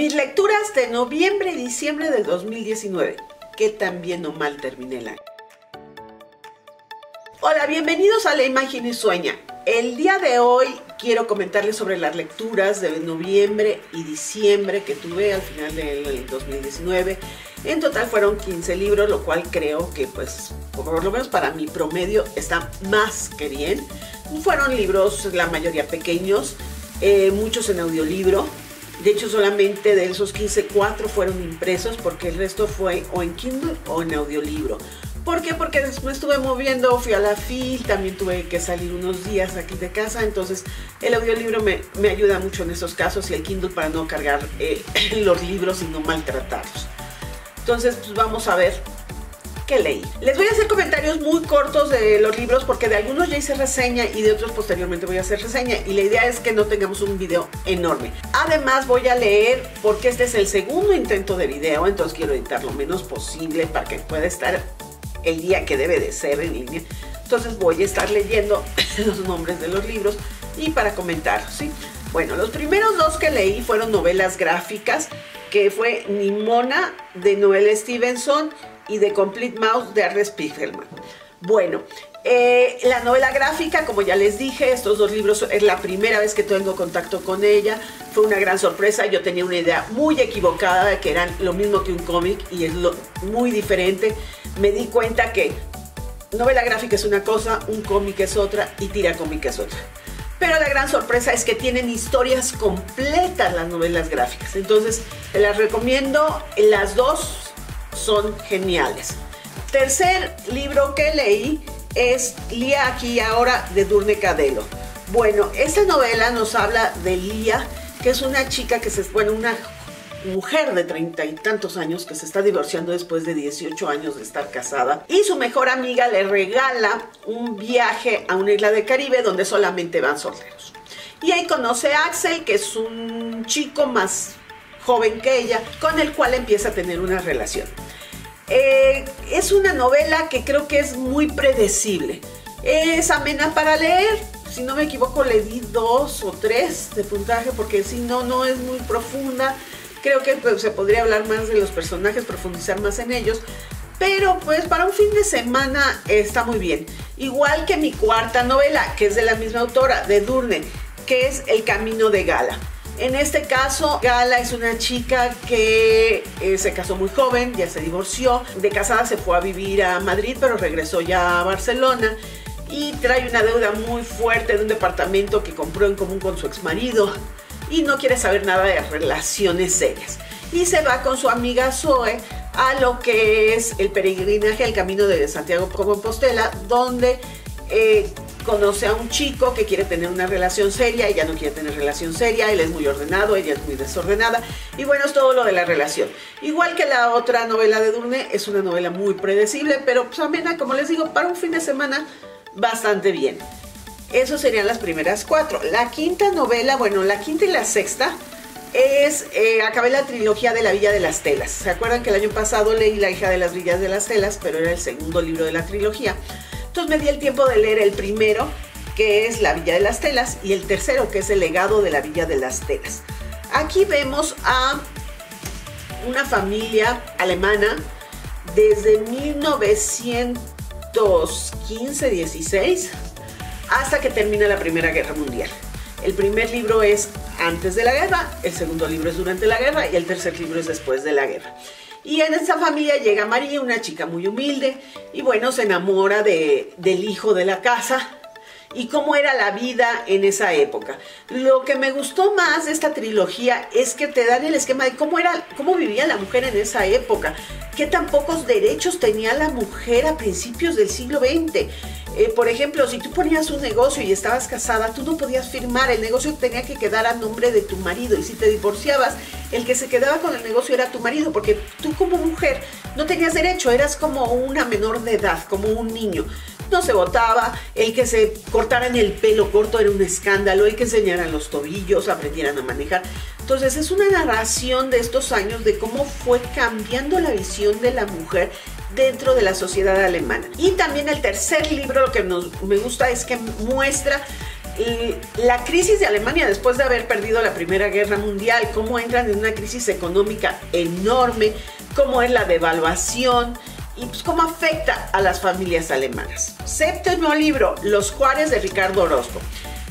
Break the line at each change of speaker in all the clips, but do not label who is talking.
Mis lecturas de noviembre y diciembre del 2019. ¿Qué tan bien o mal terminé el año? Hola, bienvenidos a La Imagen y Sueña. El día de hoy quiero comentarles sobre las lecturas de noviembre y diciembre que tuve al final del 2019. En total fueron 15 libros, lo cual creo que pues por lo menos para mi promedio está más que bien. Fueron libros, la mayoría pequeños, eh, muchos en audiolibro. De hecho, solamente de esos 15, 4 fueron impresos porque el resto fue o en Kindle o en audiolibro. ¿Por qué? Porque después estuve moviendo, fui a la FIL, también tuve que salir unos días aquí de casa, entonces el audiolibro me, me ayuda mucho en esos casos y el Kindle para no cargar eh, los libros y no maltratarlos. Entonces, pues vamos a ver qué leí. Les voy a hacer comentarios muy cortos de los libros porque de algunos ya hice reseña y de otros posteriormente voy a hacer reseña y la idea es que no tengamos un video enorme. Además voy a leer porque este es el segundo intento de video, entonces quiero editar lo menos posible para que pueda estar el día que debe de ser en línea. Entonces voy a estar leyendo los nombres de los libros y para comentar, ¿sí? Bueno, los primeros dos que leí fueron novelas gráficas, que fue Nimona de Noel Stevenson y The Complete Mouse de Ernest Spiegelman. Bueno, eh, la novela gráfica, como ya les dije, estos dos libros es la primera vez que tengo contacto con ella. Fue una gran sorpresa. Yo tenía una idea muy equivocada de que eran lo mismo que un cómic y es muy diferente. Me di cuenta que novela gráfica es una cosa, un cómic es otra y tira cómic es otra. Pero la gran sorpresa es que tienen historias completas las novelas gráficas. Entonces, las recomiendo. Las dos son geniales. Tercer libro que leí es Lía aquí y ahora de Durne Cadelo. Bueno, esta novela nos habla de Lía, que es una chica que se, bueno, una mujer de treinta y tantos años que se está divorciando después de 18 años de estar casada y su mejor amiga le regala un viaje a una isla de Caribe donde solamente van solteros. Y ahí conoce a Axel, que es un chico más joven que ella, con el cual empieza a tener una relación. Eh, es una novela que creo que es muy predecible. Es amena para leer. Si no me equivoco, le di dos o tres de puntaje porque si no, no es muy profunda. Creo que pues, se podría hablar más de los personajes, profundizar más en ellos. Pero pues para un fin de semana está muy bien. Igual que mi cuarta novela, que es de la misma autora, de Durne, que es El Camino de Gala. En este caso, Gala es una chica que eh, se casó muy joven, ya se divorció. De casada se fue a vivir a Madrid, pero regresó ya a Barcelona y trae una deuda muy fuerte de un departamento que compró en común con su ex marido y no quiere saber nada de relaciones serias. Y se va con su amiga Zoe a lo que es el peregrinaje al camino de Santiago Compostela, donde eh, conoce a un chico que quiere tener una relación seria, ella no quiere tener relación seria, él es muy ordenado, ella es muy desordenada, y bueno, es todo lo de la relación. Igual que la otra novela de Durne, es una novela muy predecible, pero pues amena, como les digo, para un fin de semana bastante bien. Eso serían las primeras cuatro. La quinta novela, bueno, la quinta y la sexta es, eh, acabé la trilogía de la Villa de las Telas. ¿Se acuerdan que el año pasado leí La hija de las Villas de las Telas, pero era el segundo libro de la trilogía? Entonces me di el tiempo de leer el primero, que es La Villa de las Telas, y el tercero, que es El legado de la Villa de las Telas. Aquí vemos a una familia alemana desde 1915-16 hasta que termina la Primera Guerra Mundial. El primer libro es antes de la guerra, el segundo libro es durante la guerra y el tercer libro es después de la guerra. Y en esa familia llega María, una chica muy humilde, y bueno, se enamora de, del hijo de la casa y cómo era la vida en esa época. Lo que me gustó más de esta trilogía es que te dan el esquema de cómo era, cómo vivía la mujer en esa época, qué tan pocos derechos tenía la mujer a principios del siglo XX. Eh, por ejemplo, si tú ponías un negocio y estabas casada, tú no podías firmar, el negocio tenía que quedar a nombre de tu marido y si te divorciabas, el que se quedaba con el negocio era tu marido, porque tú como mujer no tenías derecho, eras como una menor de edad, como un niño. No se votaba, el que se cortaran el pelo corto era un escándalo, el que enseñaran los tobillos, aprendieran a manejar. Entonces es una narración de estos años de cómo fue cambiando la visión de la mujer dentro de la sociedad alemana. Y también el tercer libro, lo que me gusta es que muestra la crisis de Alemania después de haber perdido la Primera Guerra Mundial, cómo entran en una crisis económica enorme, cómo es la devaluación y pues, cómo afecta a las familias alemanas. Séptimo libro, Los Juárez de Ricardo Orozco.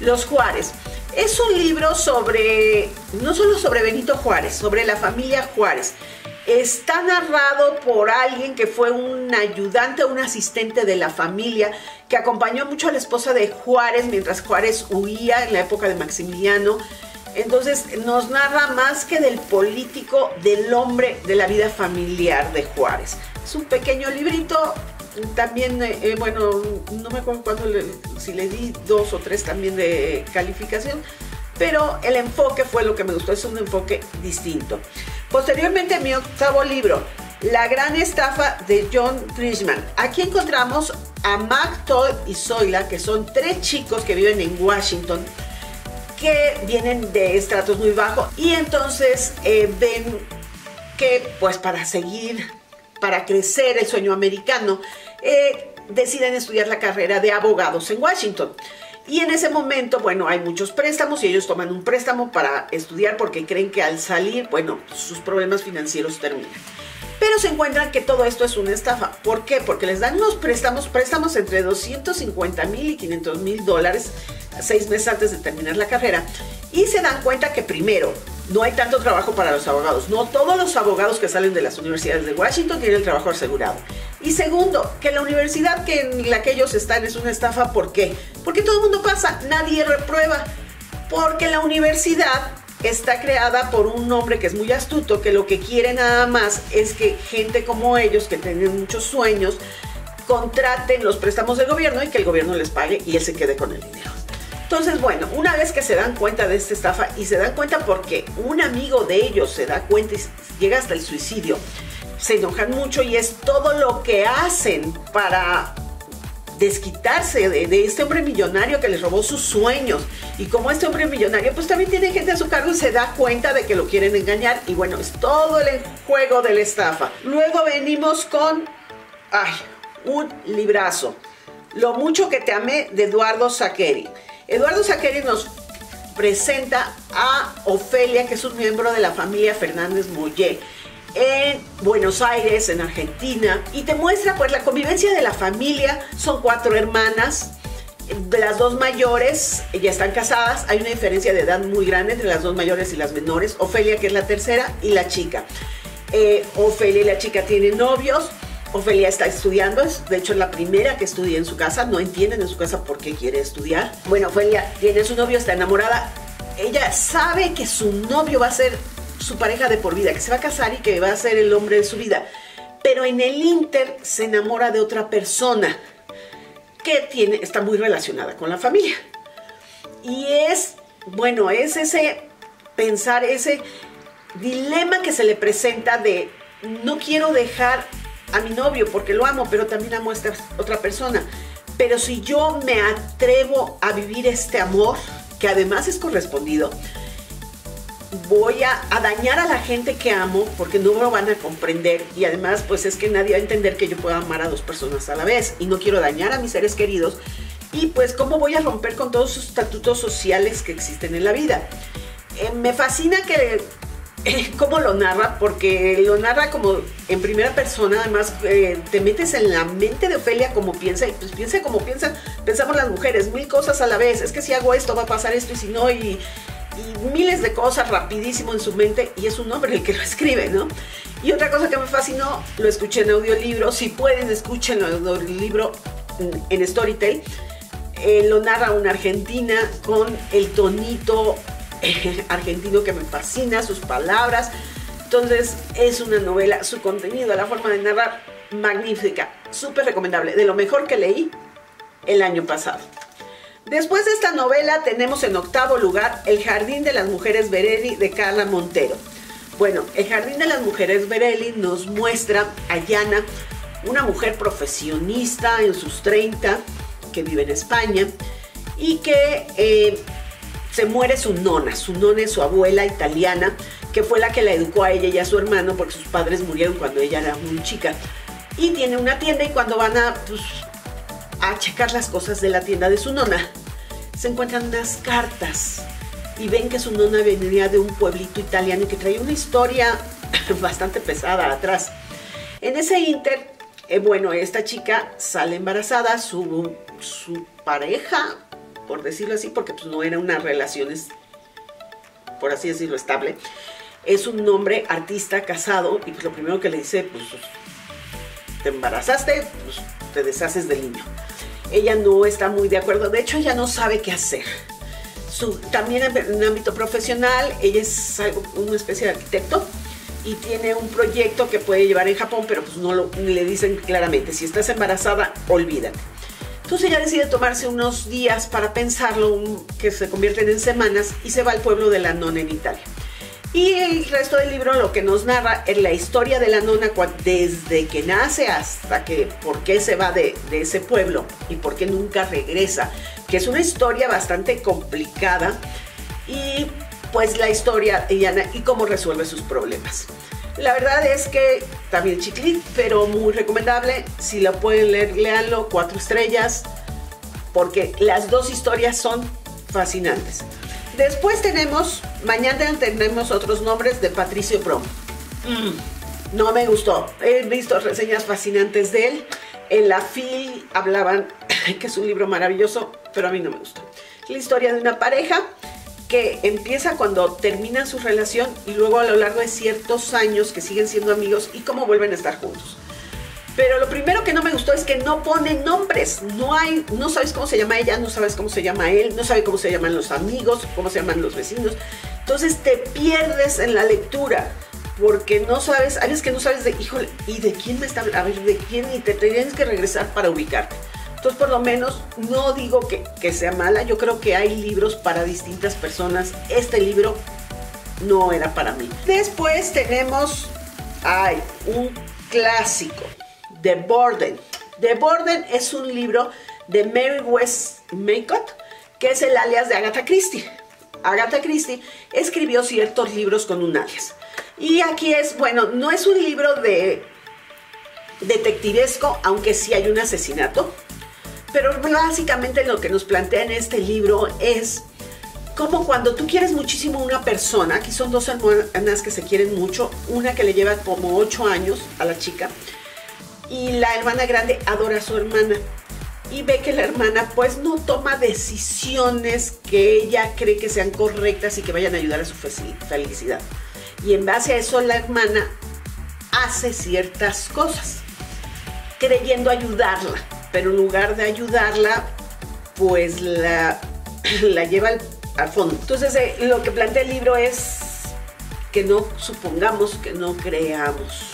Los Juárez. Es un libro sobre, no solo sobre Benito Juárez, sobre la familia Juárez. Está narrado por alguien que fue un ayudante, un asistente de la familia, que acompañó mucho a la esposa de Juárez mientras Juárez huía en la época de Maximiliano. Entonces nos narra más que del político, del hombre, de la vida familiar de Juárez. Es un pequeño librito, también, eh, eh, bueno, no me acuerdo cuándo, si le di dos o tres también de calificación, pero el enfoque fue lo que me gustó, es un enfoque distinto. Posteriormente, mi octavo libro, La gran estafa de John Frischman. Aquí encontramos a Mac, Todd y Zoila, que son tres chicos que viven en Washington, que vienen de estratos muy bajos y entonces eh, ven que pues para seguir para crecer el sueño americano, eh, deciden estudiar la carrera de abogados en Washington. Y en ese momento, bueno, hay muchos préstamos y ellos toman un préstamo para estudiar porque creen que al salir, bueno, sus problemas financieros terminan. Pero se encuentran que todo esto es una estafa. ¿Por qué? Porque les dan unos préstamos, préstamos entre 250 mil y 500 mil dólares seis meses antes de terminar la carrera. Y se dan cuenta que primero, no hay tanto trabajo para los abogados. No todos los abogados que salen de las universidades de Washington tienen el trabajo asegurado. Y segundo, que la universidad que en la que ellos están es una estafa. ¿Por qué? Porque todo el mundo pasa, nadie reprueba. Porque la universidad está creada por un hombre que es muy astuto, que lo que quiere nada más es que gente como ellos, que tienen muchos sueños, contraten los préstamos del gobierno y que el gobierno les pague y él se quede con el dinero. Entonces, bueno, una vez que se dan cuenta de esta estafa y se dan cuenta porque un amigo de ellos se da cuenta y llega hasta el suicidio, se enojan mucho y es todo lo que hacen para desquitarse de, este hombre millonario que les robó sus sueños. Y como este hombre millonario pues también tiene gente a su cargo y se da cuenta de que lo quieren engañar. Y bueno, es todo el juego de la estafa. Luego venimos con, ay, un librazo. Lo mucho que te amé de Eduardo Saqueri. Eduardo Saqueri nos presenta a Ofelia, que es un miembro de la familia Fernández Mollé en Buenos Aires, en Argentina, y te muestra pues la convivencia de la familia. Son cuatro hermanas, las dos mayores ya están casadas, hay una diferencia de edad muy grande entre las dos mayores y las menores, Ofelia que es la tercera y la chica. Eh, Ofelia y la chica tienen novios, Ofelia está estudiando, es de hecho la primera que estudia en su casa, no entienden en su casa por qué quiere estudiar. Bueno, Ofelia tiene su novio, está enamorada. Ella sabe que su novio va a ser su pareja de por vida, que se va a casar y que va a ser el hombre de su vida. Pero en el Inter se enamora de otra persona que tiene, está muy relacionada con la familia. Y es, bueno, es ese pensar, ese dilema que se le presenta de no quiero dejar a mi novio porque lo amo, pero también amo a esta otra persona. Pero si yo me atrevo a vivir este amor, que además es correspondido, voy a, dañar a la gente que amo porque no lo van a comprender y además pues es que nadie va a entender que yo puedo amar a dos personas a la vez y no quiero dañar a mis seres queridos y pues cómo voy a romper con todos esos estatutos sociales que existen en la vida. Eh, me fascina que cómo lo narra, porque lo narra como en primera persona, además eh, te metes en la mente de Ofelia como piensa, y pues piensa como piensan, pensamos las mujeres, mil cosas a la vez, es que si hago esto va a pasar esto y si no, y, miles de cosas rapidísimo en su mente, y es un hombre el que lo escribe, ¿no? Y otra cosa que me fascinó, lo escuché en audiolibro, si pueden escúchenlo en audiolibro en Storytel, eh, lo narra una argentina con el tonito argentino que me fascina, sus palabras. Entonces es una novela, su contenido, la forma de narrar, magnífica, súper recomendable, de lo mejor que leí el año pasado. Después de esta novela tenemos en octavo lugar El Jardín de las Mujeres Berelli de Carla Montero. Bueno, El Jardín de las Mujeres Berelli nos muestra a Yana, una mujer profesionista en sus 30, que vive en España y que eh, se muere su nona. Su nona es su abuela italiana, que fue la que la educó a ella y a su hermano, porque sus padres murieron cuando ella era muy chica. Y tiene una tienda y cuando van a, pues, a checar las cosas de la tienda de su nona, se encuentran unas cartas y ven que su nona venía de un pueblito italiano y que traía una historia bastante pesada atrás. En ese inter, eh, bueno, esta chica sale embarazada, su, su pareja, por decirlo así, porque pues no era una relación, por así decirlo, estable, es un hombre artista casado y pues lo primero que le dice, pues te embarazaste, pues te deshaces del niño. Ella no está muy de acuerdo, de hecho ella no sabe qué hacer. Su, también en el ámbito profesional, ella es una especie de arquitecto y tiene un proyecto que puede llevar en Japón, pero pues no lo, le dicen claramente, si estás embarazada, olvídate. Entonces ella decide tomarse unos días para pensarlo, que se convierten en semanas, y se va al pueblo de la nona en Italia. Y el resto del libro lo que nos narra es la historia de la nona desde que nace hasta que por qué se va de, ese pueblo y por qué nunca regresa, que es una historia bastante complicada y pues la historia y cómo resuelve sus problemas. La verdad es que también chiclit, pero muy recomendable. Si la pueden leer, léanlo, cuatro estrellas, porque las dos historias son fascinantes. Después tenemos, mañana tenemos otros nombres de Patricio Prom. Mm, no me gustó. He visto reseñas fascinantes de él. En la FIL hablaban que es un libro maravilloso, pero a mí no me gustó. La historia de una pareja que empieza cuando terminan su relación y luego a lo largo de ciertos años que siguen siendo amigos y cómo vuelven a estar juntos. Pero lo primero que no me gustó es que no ponen nombres. No hay, no sabes cómo se llama ella, no sabes cómo se llama él, no sabes cómo se llaman los amigos, cómo se llaman los vecinos. Entonces te pierdes en la lectura porque no sabes, hay veces que no sabes de, híjole, ¿y de quién me está hablando? A ver, ¿de quién? Y te tienes que regresar para ubicarte. Entonces, por lo menos, no digo que, que sea mala, yo creo que hay libros para distintas personas. Este libro no era para mí. Después tenemos, ay, un clásico The Borden. The Borden es un libro de Mary West Maycott, que es el alias de Agatha Christie. Agatha Christie escribió ciertos libros con un alias. Y aquí es, bueno, no es un libro de detectivesco, aunque sí hay un asesinato, pero básicamente lo que nos plantea en este libro es como cuando tú quieres muchísimo una persona, aquí son dos hermanas que se quieren mucho, una que le lleva como 8 años a la chica, y la hermana grande adora a su hermana y ve que la hermana pues no toma decisiones que ella cree que sean correctas y que vayan a ayudar a su felicidad. Y en base a eso la hermana hace ciertas cosas, creyendo ayudarla, pero en lugar de ayudarla, pues la, la lleva al, fondo. Entonces eh, lo que plantea el libro es que no supongamos que no creamos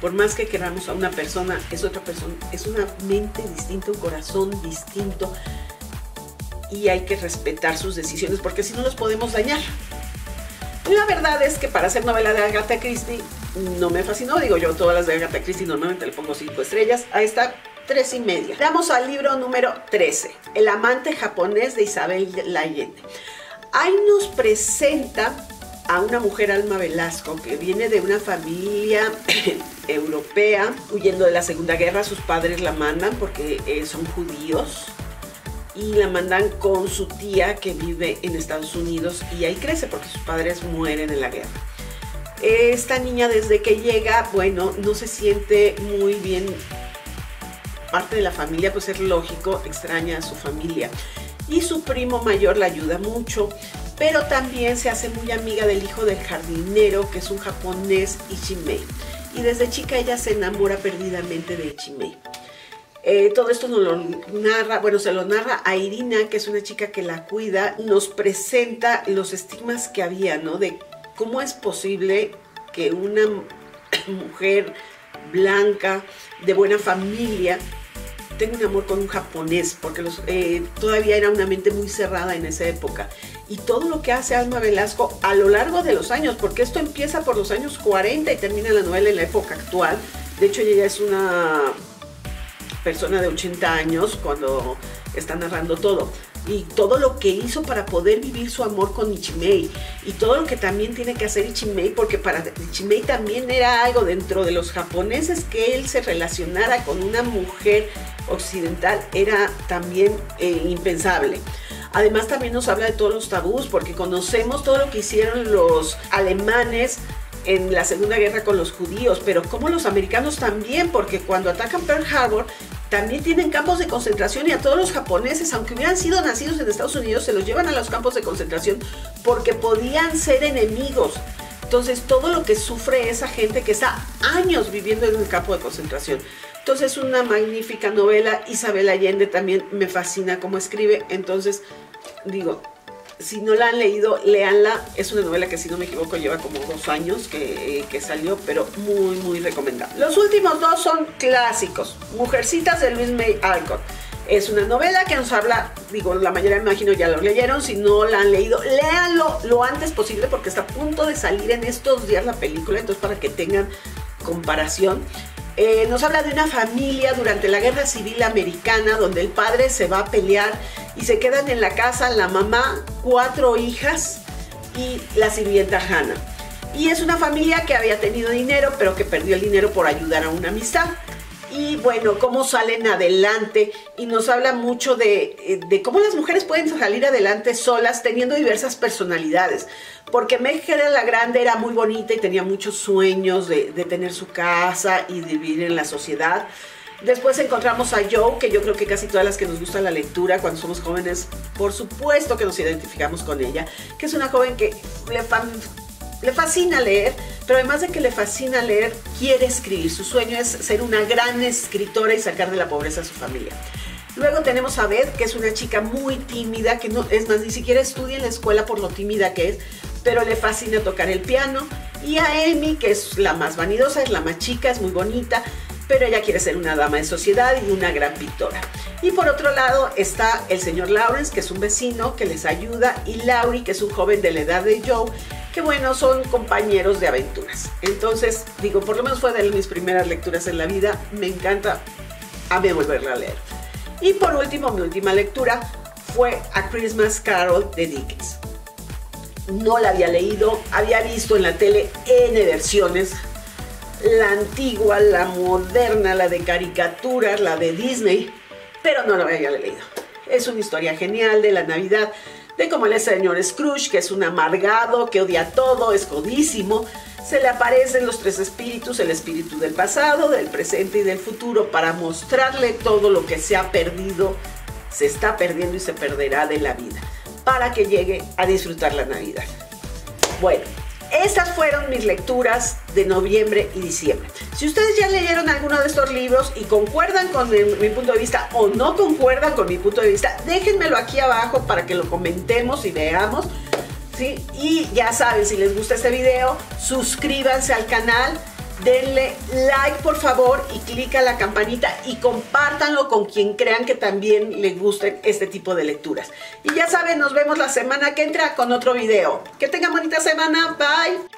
por más que queramos a una persona, es otra persona, es una mente distinta, un corazón distinto y hay que respetar sus decisiones porque si no los podemos dañar. La verdad es que para hacer novela de Agatha Christie no me fascinó, digo yo, todas las de Agatha Christie normalmente le pongo cinco estrellas, a esta tres y media. Vamos al libro número 13, El amante japonés de Isabel Allende. Ahí nos presenta a una mujer Alma Velasco que viene de una familia europea, huyendo de la Segunda Guerra, sus padres la mandan porque eh, son judíos y la mandan con su tía que vive en Estados Unidos y ahí crece porque sus padres mueren en la guerra. Esta niña desde que llega, bueno, no se siente muy bien parte de la familia, pues es lógico, extraña a su familia. Y su primo mayor la ayuda mucho pero también se hace muy amiga del hijo del jardinero, que es un japonés Ichimei. Y desde chica ella se enamora perdidamente de Ichimei. Eh, todo esto nos lo narra, bueno, se lo narra a Irina, que es una chica que la cuida, nos presenta los estigmas que había, ¿no? De cómo es posible que una mujer blanca, de buena familia, tengo un amor con un japonés, porque eh, todavía era una mente muy cerrada en esa época. Y todo lo que hace Alma Velasco a lo largo de los años, porque esto empieza por los años 40 y termina la novela en la época actual. De hecho, ella es una persona de 80 años cuando está narrando todo y todo lo que hizo para poder vivir su amor con Ichimei y todo lo que también tiene que hacer Ichimei porque para Ichimei también era algo dentro de los japoneses que él se relacionara con una mujer occidental era también eh, impensable. Además también nos habla de todos los tabús, porque conocemos todo lo que hicieron los alemanes en la Segunda Guerra con los judíos, pero como los americanos también, porque cuando atacan Pearl Harbor también tienen campos de concentración y a todos los japoneses, aunque hubieran sido nacidos en Estados Unidos, se los llevan a los campos de concentración porque podían ser enemigos. Entonces, todo lo que sufre esa gente que está años viviendo en un campo de concentración. Entonces, una magnífica novela. Isabel Allende también me fascina cómo escribe. Entonces, digo, si no la han leído, léanla. Es una novela que, si no me equivoco, lleva como dos años que, que, salió, pero muy, muy recomendable. Los últimos dos son clásicos. Mujercitas de Luis May Alcott. Es una novela que nos habla, digo, la mayoría me imagino ya lo leyeron, si no la han leído, léanlo lo antes posible porque está a punto de salir en estos días la película, entonces para que tengan comparación. Eh, nos habla de una familia durante la Guerra Civil Americana donde el padre se va a pelear y se quedan en la casa la mamá, cuatro hijas y la sirvienta Hannah. Y es una familia que había tenido dinero pero que perdió el dinero por ayudar a una amistad y bueno, cómo salen adelante y nos habla mucho de, eh, de, cómo las mujeres pueden salir adelante solas teniendo diversas personalidades. Porque Meg la Grande era muy bonita y tenía muchos sueños de, de tener su casa y de vivir en la sociedad. Después encontramos a Joe, que yo creo que casi todas las que nos gusta la lectura cuando somos jóvenes, por supuesto que nos identificamos con ella, que es una joven que le, le fascina leer, pero además de que le fascina leer, quiere escribir. Su sueño es ser una gran escritora y sacar de la pobreza a su familia. Luego tenemos a Beth, que es una chica muy tímida, que no, es más, ni siquiera estudia en la escuela por lo tímida que es, pero le fascina tocar el piano. Y a Amy, que es la más vanidosa, es la más chica, es muy bonita, pero ella quiere ser una dama de sociedad y una gran pintora. Y por otro lado está el señor Lawrence, que es un vecino que les ayuda, y Laurie, que es un joven de la edad de Joe, que bueno, son compañeros de aventuras. Entonces, digo, por lo menos fue de mis primeras lecturas en la vida, me encanta a mí volverla a leer. Y por último, mi última lectura fue A Christmas Carol de Dickens. No la había leído, había visto en la tele N versiones, la antigua, la moderna, la de caricaturas, la de Disney, pero no la había leído. Es una historia genial de la Navidad de cómo el señor Scrooge, que es un amargado, que odia todo, es codísimo, se le aparecen los tres espíritus, el espíritu del pasado, del presente y del futuro, para mostrarle todo lo que se ha perdido, se está perdiendo y se perderá de la vida, para que llegue a disfrutar la Navidad. Bueno, estas fueron mis lecturas de noviembre y diciembre. Si ustedes ya leyeron alguno de estos libros y concuerdan con mi, punto de vista o no concuerdan con mi punto de vista, déjenmelo aquí abajo para que lo comentemos y veamos. ¿sí? Y ya saben, si les gusta este video, suscríbanse al canal denle like por favor y clica la campanita y compártanlo con quien crean que también les gusten este tipo de lecturas. Y ya saben, nos vemos la semana que entra con otro video. Que tengan bonita semana, bye.